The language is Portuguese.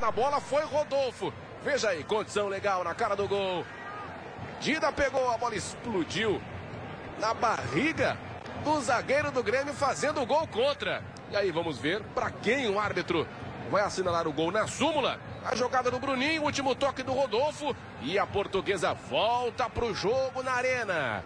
Na bola foi Rodolfo. Veja aí, condição legal na cara do gol. Dida pegou, a bola explodiu na barriga do zagueiro do Grêmio fazendo o gol contra. E aí vamos ver para quem o árbitro vai assinalar o gol na súmula. A jogada do Bruninho, último toque do Rodolfo e a portuguesa volta para o jogo na arena.